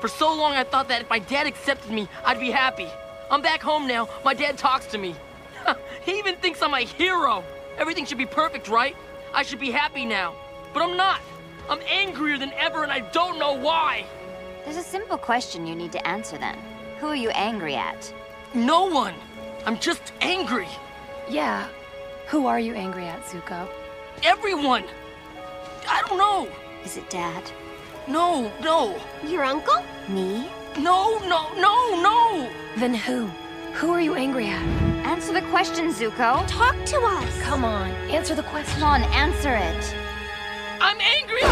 For so long I thought that if my dad accepted me, I'd be happy. I'm back home now. My dad talks to me. he even thinks I'm a hero. Everything should be perfect, right? I should be happy now. But I'm not. I'm angrier than ever and I don't know why. There's a simple question you need to answer then. Who are you angry at? No one. I'm just angry. Yeah. Who are you angry at, Zuko? Everyone. I don't know. Is it Dad? No, no. Your uncle? Me? No, no, no, no. Then who? Who are you angry at? Answer the question, Zuko. Talk to us. Come on, answer the question. Come on, answer it. I'm angry.